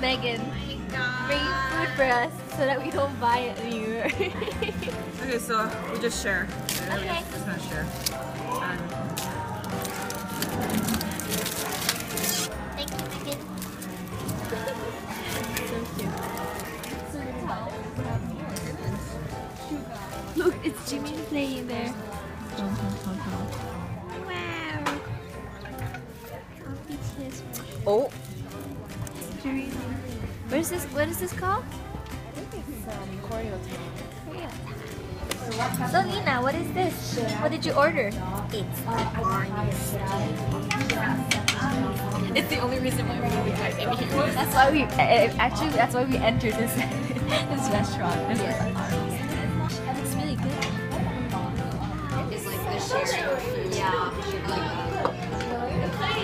Megan oh bring food for us so that we don't buy it anymore. Okay, so we just share. Okay. We're just gonna share. And Thank you, Megan. Look, it's Jimmy playing there. Oh, wow. Oh, Dream. What is this? What is this called? Korea. Korea. So Ina, what is this? What did you order? It's the. It's the only reason why we came here. That's why we uh, actually that's why we entered this this restaurant. This is that looks really good. It's like the sharing. Yeah.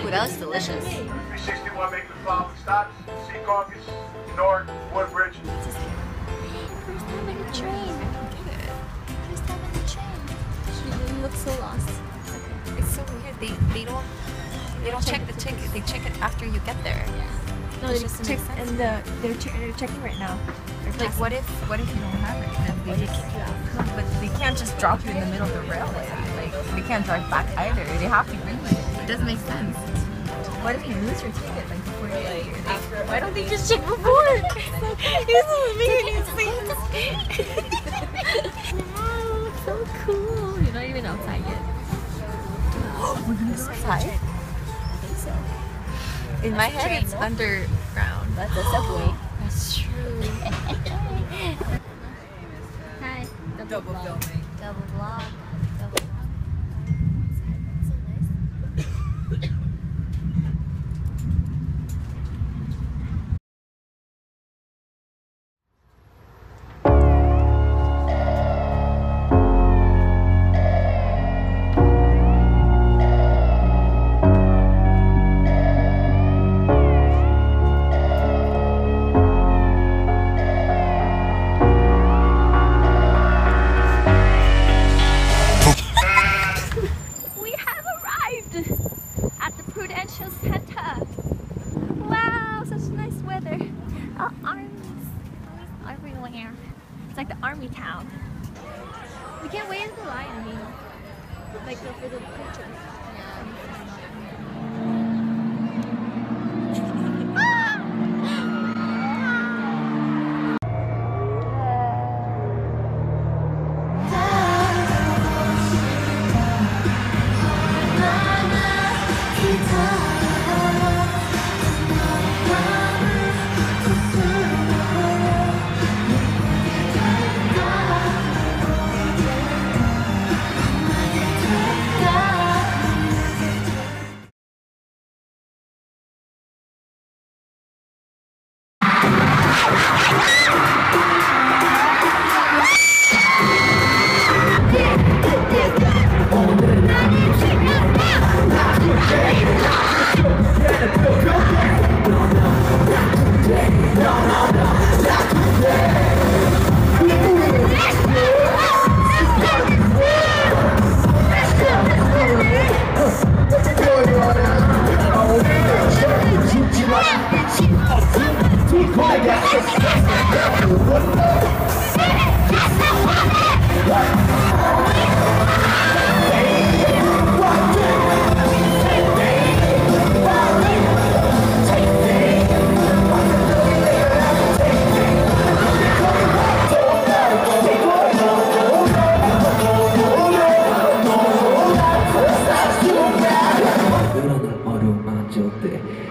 Ooh, that looks delicious. 361 make the following stops. Secaucus, North, Woodbridge. First time in the train. First time in the train. She really looks so lost. It's so weird. They they don't they don't check the ticket. They check it after you get there. Yeah. No, It they just check makes sense. and the they're, che- they're checking right now. They're Like passing. what if what if you don't have it? Then they just kick you out. But they can't just drop you in the middle of the railway. Like they can't drive back either. They have to bring you. It doesn't make sense. What if you lose your ticket like before you like after? Why don't they just check before? This make any sense. wow, so cool. You're not even outside yet. We're gonna outside. In my head, it's underground. That's a subway. That's true. Hi. Double filming. Double vlog. Double like uh,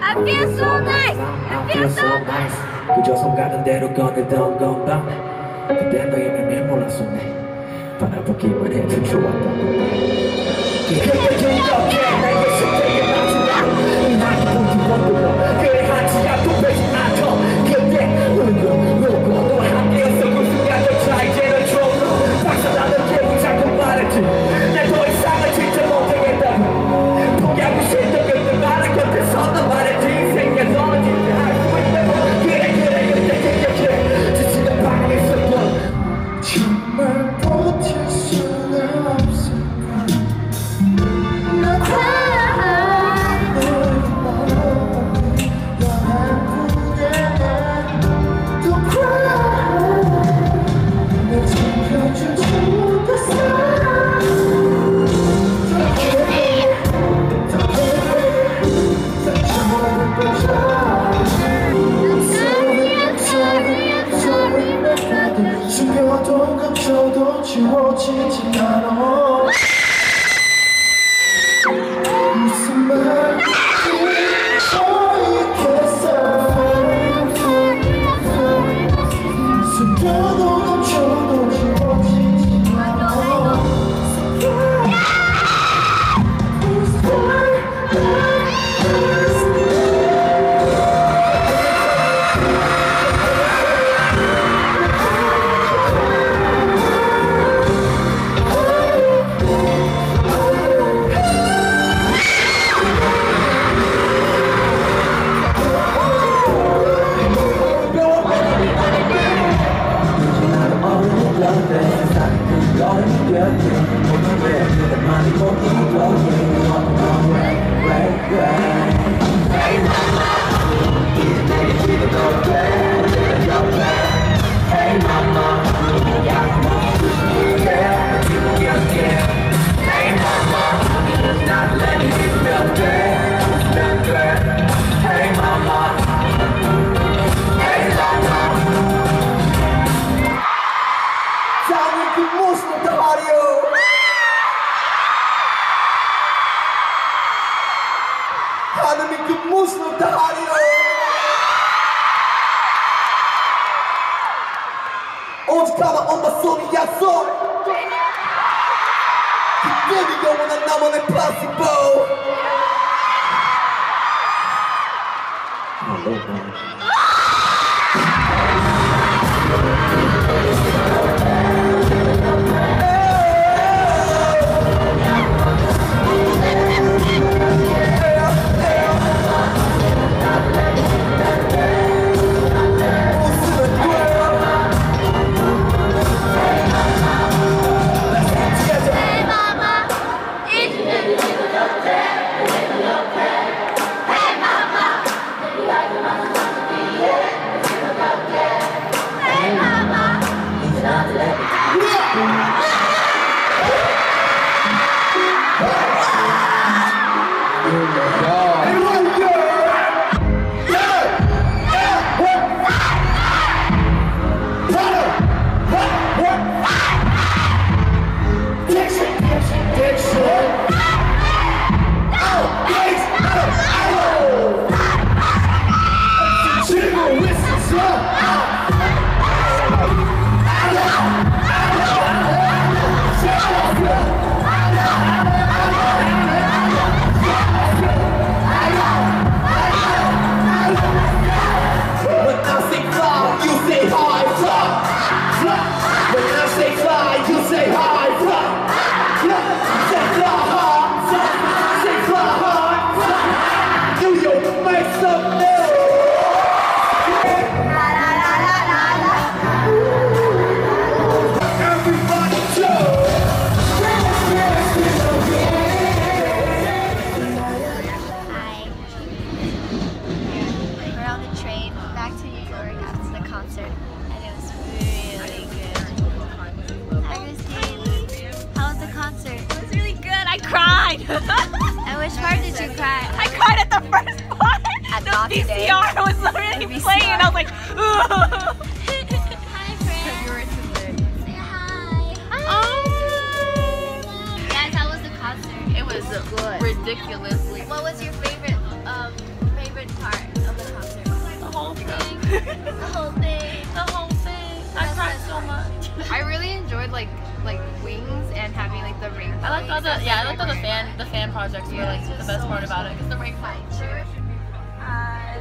I feel so nice. I feel so nice. 그저 손 가는 대로 꺼내던 건밤 그때 너의 맘에 몰랐었네 Thank you. 지워지지 않 Oh, no, no. Atenção! Part did you cry? I cried at the first part. At the VCR was literally playing, and I was like, ooh. Hi, friend. Say hi. Oh. Guys, how was the concert? It was ridiculously. What was your favorite um favorite part of the concert? The whole thing. The whole thing. The whole thing. I cried so much. I really enjoyed like like wings and having like the ring. I liked all the yeah. I liked all the fan the fan projects were like the best part about it because the ring fight. Uh, Hi.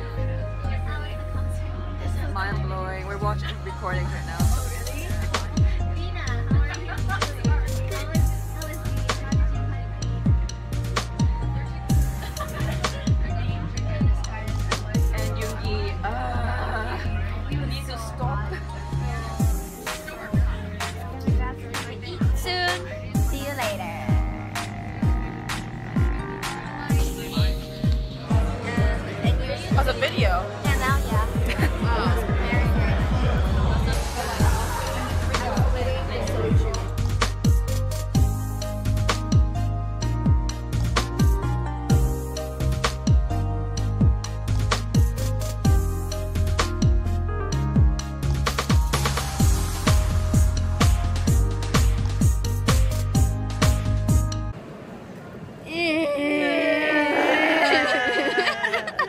How was the concert? Mind blowing. We're watching recordings right now.